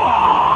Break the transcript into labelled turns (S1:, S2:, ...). S1: 啊